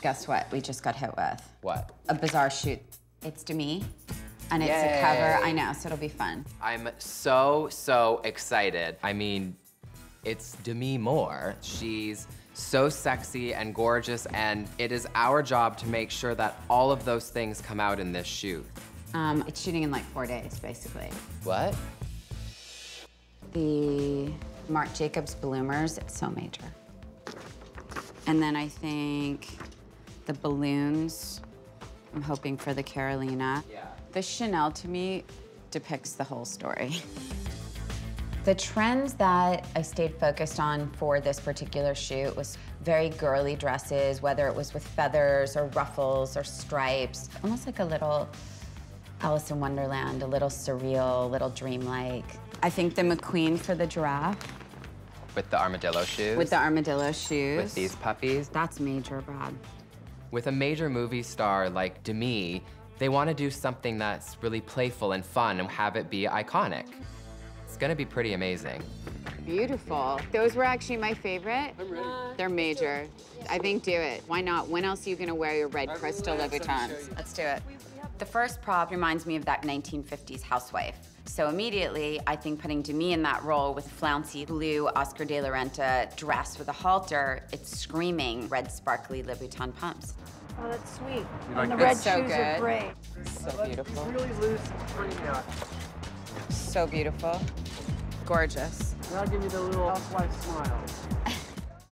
Guess what? We just got hit with What? a Bazaar shoot. It's Demi, and it's a cover. I know, so it'll be fun. I'm so, so excited. I mean, it's Demi Moore. She's so sexy and gorgeous, and it is our job to make sure that all of those things come out in this shoot. Um, it's shooting in like four days, basically. What? The Marc Jacobs bloomers, it's so major. And then I think the balloons, I'm hoping for the Carolina. Yeah. The Chanel to me depicts the whole story. The trends that I stayed focused on for this particular shoot was very girly dresses, whether it was with feathers or ruffles or stripes, almost like a little Alice in Wonderland, a little surreal, a little dreamlike. I think the McQueen for the giraffe With the armadillo shoes? with the armadillo shoes. With these puppies? That's major, Brad. With a major movie star like Demi, they want to do something that's really playful and fun and have it be iconic. It's gonna be pretty amazing. Beautiful. Those were actually my favorite. Uh, They're major. I think do it. Why not? When else are you gonna wear your red crystal Louboutins? Let's do it. The first prop reminds me of that 1950s housewife. So immediately, I think putting Demi in that role with flouncy blue Oscar de la Renta dress with a halter, it's screaming red sparkly Louboutin pumps. Oh, that's sweet. like and the that? red It's so shoes are great. So beautiful. Really loose and pretty now. So beautiful. Gorgeous. That'll give you the little housewife smile.